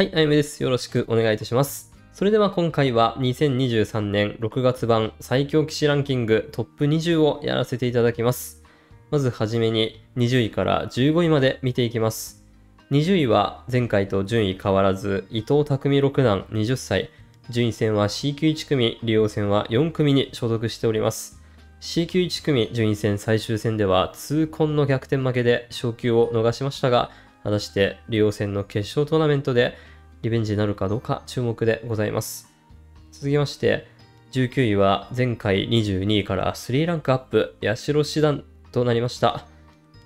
はい、あゆめです。よろしくお願いいたします。それでは今回は2023年6月版最強騎士ランキングトップ20をやらせていただきます。まずはじめに20位から15位まで見ていきます。20位は前回と順位変わらず伊藤匠六段20歳。順位戦は C 級1組、利用戦は4組に所属しております。C 級1組順位戦最終戦では痛恨の逆転負けで昇級を逃しましたが、果たして利用戦の決勝トーナメントでリベンジになるかどうか注目でございます。続きまして、19位は前回22位から3ランクアップ、八代師団となりました。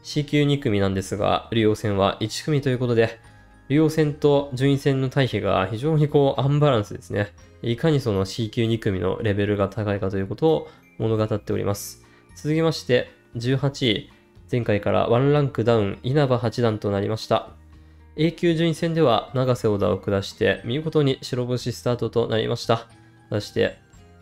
C 級2組なんですが、利用戦は1組ということで、利用戦と順位戦の対比が非常にこうアンバランスですね。いかにその C 級2組のレベルが高いかということを物語っております。続きまして、18位、前回から1ランクダウン、稲葉八段となりました。A 級順位戦では永瀬小田を下して見事に白星スタートとなりました。果たして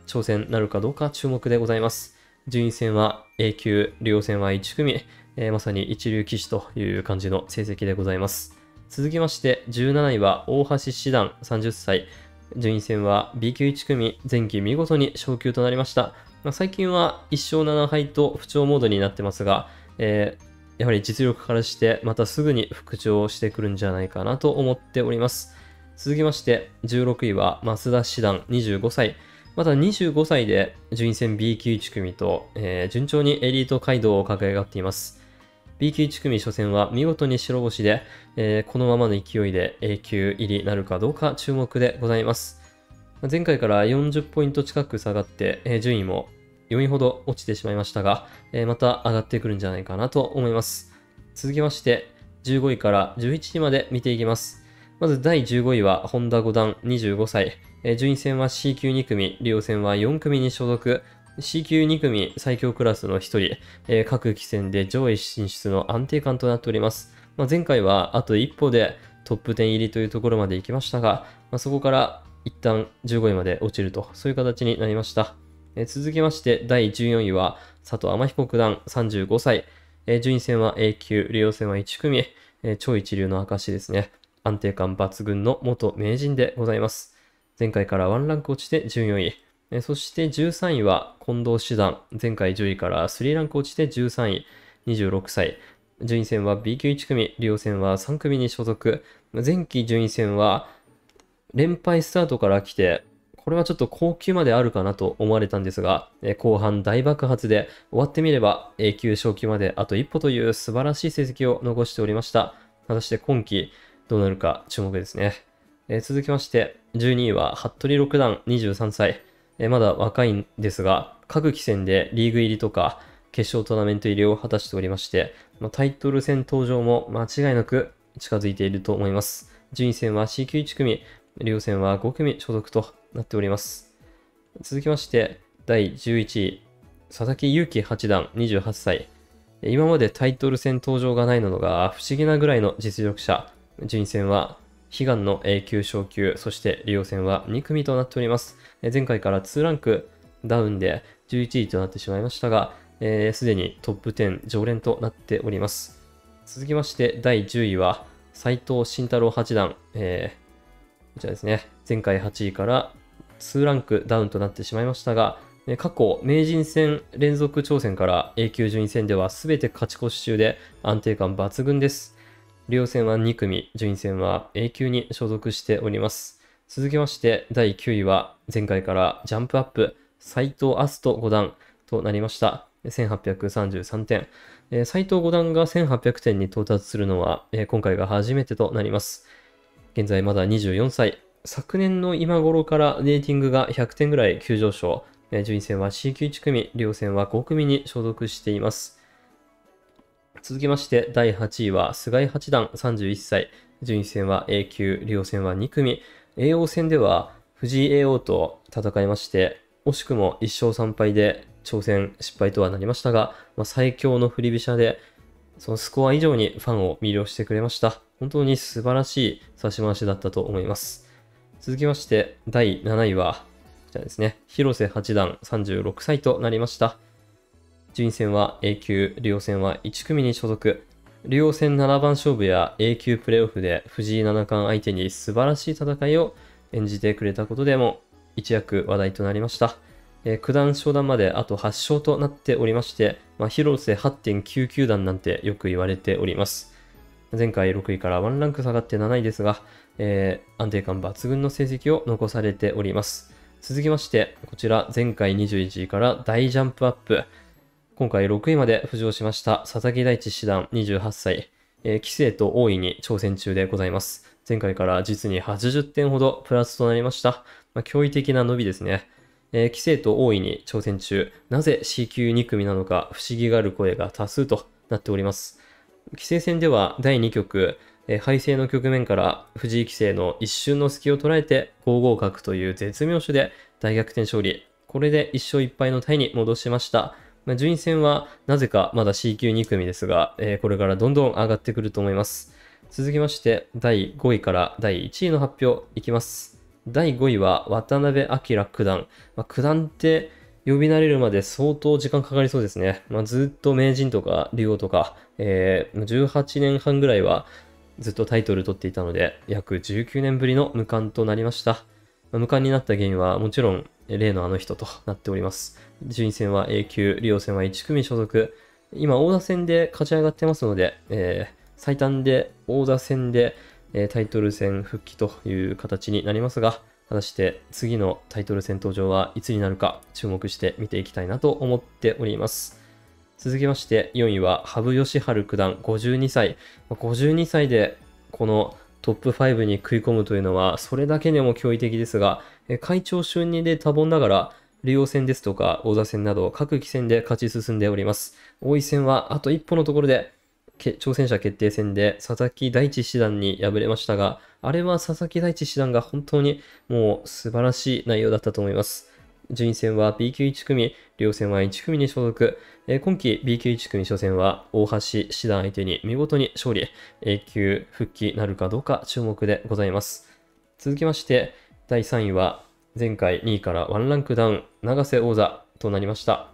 挑戦なるかどうか注目でございます。順位戦は A 級、両戦は1組、えーまさに一流棋士という感じの成績でございます。続きまして17位は大橋七段30歳。順位戦は B 級1組、前期見事に昇級となりました。まあ最近は1勝7敗と不調モードになってますが、えーやはり実力からしてまたすぐに復調してくるんじゃないかなと思っております。続きまして16位は増田七段25歳。また25歳で順位戦 B 級1組と、えー順調にエリート街道を駆け上がっています。B 級1組初戦は見事に白星で、えーこのままの勢いで A 級入りなるかどうか注目でございます。前回から40ポイント近く下がって、えー順位も4位ほど落ちてしまいましたが、えーまた上がってくるんじゃないかなと思います。続きまして、15位から11位まで見ていきます。まず第15位は本田五段25歳。えー順位戦は C 級2組、利用戦は4組に所属。C 級2組最強クラスの1人、えー各棋戦で上位進出の安定感となっております。まあ、前回はあと一歩でトップ10入りというところまで行きましたが、まあ、そこから一旦15位まで落ちると、そういう形になりました。え続きまして第14位は佐藤天彦九段35歳。え順位戦は A 級、利用戦は1組、え超一流の証ですね。安定感抜群の元名人でございます。前回から1ランク落ちて14位。えそして13位は近藤手段。前回10位から3ランク落ちて13位。26歳。順位戦は B 級1組、利用戦は3組に所属。前期順位戦は連敗スタートから来て、これはちょっと高級まであるかなと思われたんですが、え後半大爆発で終わってみれば A 級昇級まであと一歩という素晴らしい成績を残しておりました。果たして今季どうなるか注目ですね。え続きまして、12位は服部六段23歳。えまだ若いんですが、各棋戦でリーグ入りとか決勝トーナメント入りを果たしておりまして、タイトル戦登場も間違いなく近づいていると思います。順位戦は C 級1組、両戦は5組所属となっております。続きまして、第11位、佐々木勇気八段28歳。今までタイトル戦登場がないのが不思議なぐらいの実力者。順位戦は悲願の A 級昇級、そして利用戦は2組となっております。前回から2ランクダウンで11位となってしまいましたが、す、えー、で、にトップ10常連となっております。続きまして第10位は斉藤慎太郎八段、えーこちらですね、前回8位から2ランクダウンとなってしまいましたが、過去、名人戦連続挑戦から A 級順位戦では全て勝ち越し中で安定感抜群です。両戦は2組、順位戦は A 級に所属しております。続きまして、第9位は前回からジャンプアップ、斉藤明日斗五段となりました。1833点。えー藤五段が1800点に到達するのは、えー今回が初めてとなります。現在まだ24歳。昨年の今頃からレーティングが100点ぐらい急上昇。順位戦は C 級1組、両戦は5組に所属しています。続きまして、第8位は菅井八段31歳。順位戦は A 級、両戦は2組。栄王戦では藤井叡王と戦いまして、惜しくも1勝3敗で挑戦失敗とはなりましたが、まあ、最強の振り飛車で、そのスコア以上にファンを魅了してくれました。本当に素晴らしい指し回しだったと思います。続きまして、第7位は、こちらですね、広瀬八段36歳となりました。順位戦は A 級、両戦は1組に所属。竜王戦7番勝負や A 級プレーオフで藤井七冠相手に素晴らしい戦いを演じてくれたことでも一躍話題となりました。えー、九段昇段まであと8勝となっておりまして、まあ、広瀬8.99段なんてよく言われております。前回6位から1ランク下がって7位ですが、えー、安定感抜群の成績を残されております。続きまして、こちら前回21位から大ジャンプアップ。今回6位まで浮上しました佐々木大地七段28歳、えー、棋聖と大いに挑戦中でございます。前回から実に80点ほどプラスとなりました。まあ、驚異的な伸びですね。えー、棋聖と大いに挑戦中、なぜ C 級2組なのか不思議がある声が多数となっております。棋聖戦では第2局、えー、敗勢の局面から藤井棋聖の一瞬の隙を捉えて5五角という絶妙手で大逆転勝利。これで1勝1敗のタイに戻しました。まあ、順位戦はなぜかまだ C 級2組ですが、えー、これからどんどん上がってくると思います。続きまして、第5位から第1位の発表いきます。第5位は渡辺明九段。まあ、九段って呼び慣れるまで相当時間かかりそうですね。まあ、ずっと名人とか竜王とか、えー、18年半ぐらいはずっとタイトル取っていたので、約19年ぶりの無冠となりました。まあ、無冠になった原因はもちろん例のあの人となっております。順位戦は A 級、リオ戦は1組所属。今、王座戦で勝ち上がってますので、えー、最短で王座戦で、えー、タイトル戦復帰という形になりますが、果たして次のタイトル戦登場はいつになるか注目して見ていきたいなと思っております。続きまして4位は羽生善治九段52歳。52歳でこのトップ5に食い込むというのはそれだけでも驚異的ですが、会長就任で多忙ながら、竜王戦ですとか王座戦など各棋戦で勝ち進んでおります。王位戦はあと一歩のところで、挑戦者決定戦で佐々木大地七段に敗れましたが、あれは佐々木大地七段が本当にもう素晴らしい内容だったと思います。順位戦は B 級1組、両戦は1組に所属。えー、今季 B 級1組初戦は大橋七段相手に見事に勝利。A 級復帰なるかどうか注目でございます。続きまして、第3位は前回2位から1ランクダウン、永瀬王座となりました。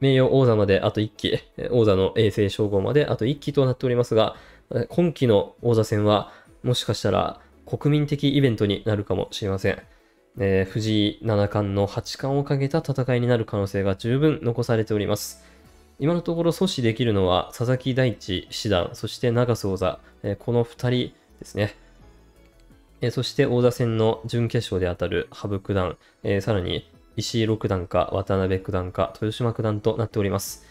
名誉王座まであと1期、王座の衛星称号まであと1期となっておりますが、今期の王座戦はもしかしたら国民的イベントになるかもしれません。えー、藤井七冠の八冠をかけた戦いになる可能性が十分残されております。今のところ阻止できるのは佐々木大地七段、そして永瀬王座、えー、この2人ですね。えそして王座戦の準決勝であたる羽生九段、えさらに石井六段か渡辺九段か豊島九段となっております。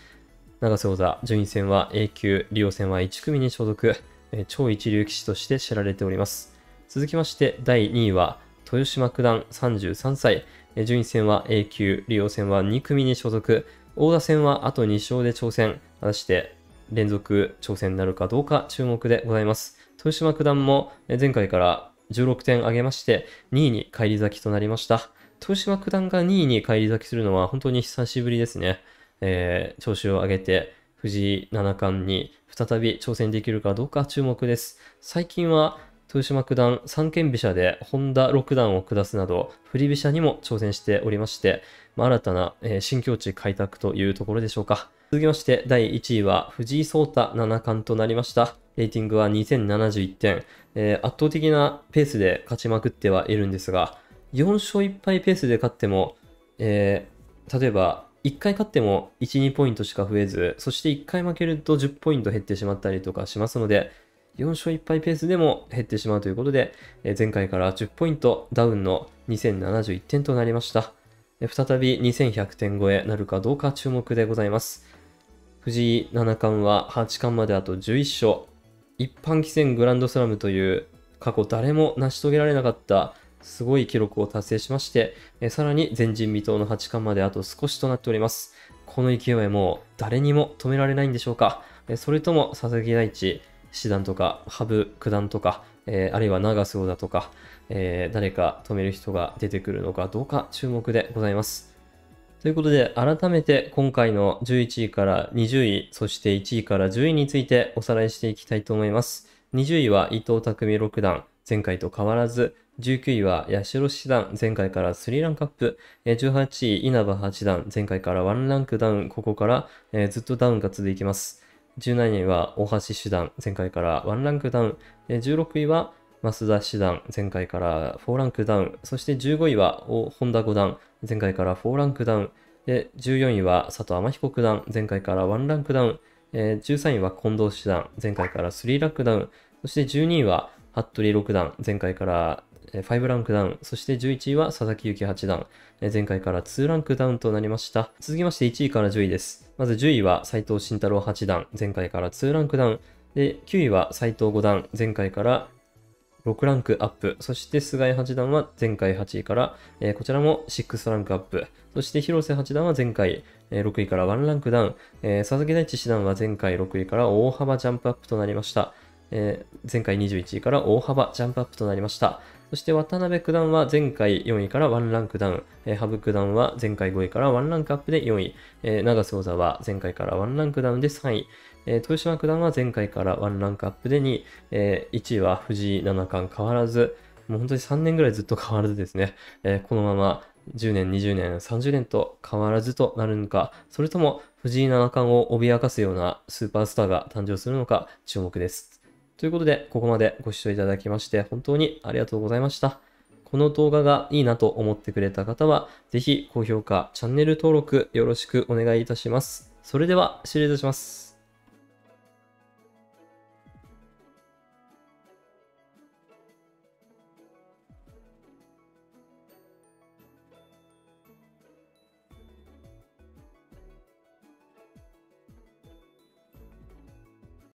永瀬王座、順位戦は A 級、リオ戦は1組に所属、え超一流棋士として知られております。続きまして第2位は豊島九段33歳、順位戦は A 級、リオ戦は2組に所属、王座戦はあと2勝で挑戦、果たして連続挑戦になるかどうか注目でございます。豊島九段も前回から16点上げまして、2位に返り咲きとなりました。豊島九段が2位に返り咲きするのは本当に久しぶりですね。えー、調子を上げて、藤井七冠に再び挑戦できるかどうか注目です。最近は豊島九段三間飛車で本田六段を下すなど、振り飛車にも挑戦しておりまして、まあ、新たな、えー、新境地開拓というところでしょうか。続きまして第1位は藤井聡太七冠となりました。レーティングは2071点、えー、圧倒的なペースで勝ちまくってはいるんですが、4勝1敗ペースで勝っても、えー、例えば1回勝っても1、2ポイントしか増えず、そして1回負けると10ポイント減ってしまったりとかしますので、4勝1敗ペースでも減ってしまうということで、え、前回から10ポイントダウンの2071点となりました。再び2100点超えなるかどうか注目でございます。藤井七冠は八冠まであと11勝。一般棋戦グランドスラムという過去誰も成し遂げられなかったすごい記録を達成しまして、えさらに前人未到の八冠まであと少しとなっております。この勢いもう誰にも止められないんでしょうか。えそれとも佐々木大地七段とか羽生九段とか、えー、あるいは長瀬王だとか、えー、誰か止める人が出てくるのかどうか注目でございます。ということで、改めて今回の11位から20位、そして1位から10位についておさらいしていきたいと思います。20位は伊藤匠六段、前回と変わらず、19位は八代七段、前回から3ランクアップ。18位稲葉八段、前回から1ランクダウン、ここから、ずっとダウンが続いています。17位は大橋手段、前回から1ランクダウン。16位は増田手段、前回から4ランクダウン。そして15位は本田五段、前回から4ランクダウン。で14位は佐藤天彦九段、前回から1ランクダウン。え13位は近藤手段、前回から3ランクダウン。そして12位は服部六段、前回から5ランクダウン。そして11位は佐々木幸八段。前回から2ランクダウンとなりました。続きまして1位から10位です。まず10位は斉藤慎太郎八段。前回から2ランクダウン。で、9位は斉藤五段。前回から6ランクアップ。そして菅井八段は前回8位から、えー、こちらも6ランクアップ。そして広瀬八段は前回、えー、6位から1ランクダウン。えー、佐々木大地七段は前回6位から大幅ジャンプアップとなりました。えー、前回21位から大幅ジャンプアップとなりました。そして渡辺九段は前回4位から1ランクダウン、えー、羽生九段は前回5位から1ランクアップで4位、えー、長瀬王座は前回から1ランクダウンで3位、えー、豊島九段は前回から1ランクアップで2位、えー、1位は藤井七冠変わらず、もう本当に3年ぐらいずっと変わらずですね、えー、このまま10年、20年、30年と変わらずとなるのか、それとも藤井七冠を脅かすようなスーパースターが誕生するのか注目です。ということで、ここまでご視聴いただきまして本当にありがとうございました。この動画がいいなと思ってくれた方は、ぜひ高評価、チャンネル登録よろしくお願いいたします。それでは、失礼いたします。